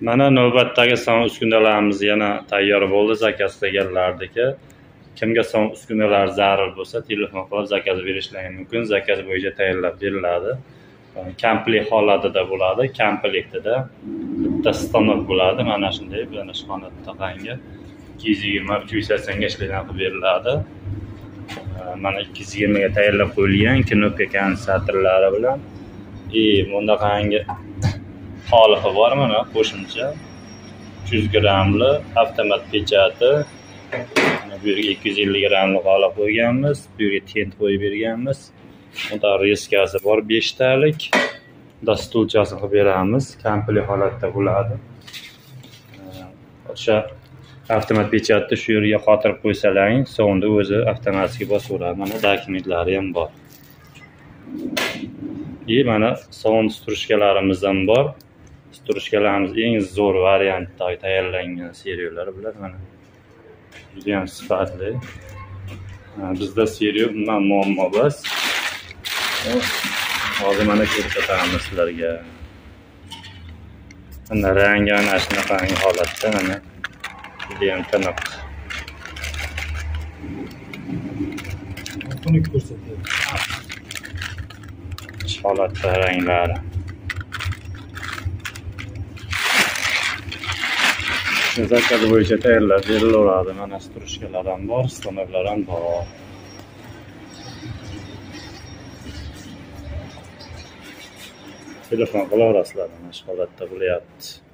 mana navbatdagi son uskunalarimiz yana tayyor bo'ldi. Zakaz qilganlarniki kimga son uskunalar zarur bo'lsa telefon qilib zakaz berishlari mumkin. Zakaz bo'yicha tayyorlab beriladi. Komplekt holatida bo'ladi. Komplektida bitta stanok bo'ladi. Mana shunday mana shu holatda qarangga ikki yuz yigirma uch yuz saksongachalardan qilib beriladi. Mana ikki yuz yigirmaga tayyorlab qo'yilgan knopka kondensatorlari bilan. И bundaqangi qarangki bor mana qo'shimcha. Uch yuz grammli avtomat pechati. Bu yerga ikki yuz ellik grammli olib qo'yganmiz. Bu yerga tent qo'yib berganmiz. Unda reskasi bor beshtalik. Unda stulchasini qilib beramiz. Komplekt holatda bo'ladi. O'sha avtomat pechatni shu yerga qotirib qo'ysalaring so'ngda o'zi avtomatik bosaveradi. Mana dokumentlari ham bor. И mana sovun strujkalarimiz ham bor. Strujkalarimiz eng zo'r variantda tayyorlangan seriyalar bular mana. Judayam sifatli. Bizda seriya umuman muammo emas. Hozir mana ko'rsatamiz sizlarga. Mana rangi mana shunaqangi holatda mana. Judayam tiniq. Buni ko'rsatyapti holatda ranglari zakaz bo'yicha tayyorlab berilaveradi mana strujkalar ham bor stanoklar ham bor telefon qilaverasizlar mana shu holatda bo'lyapti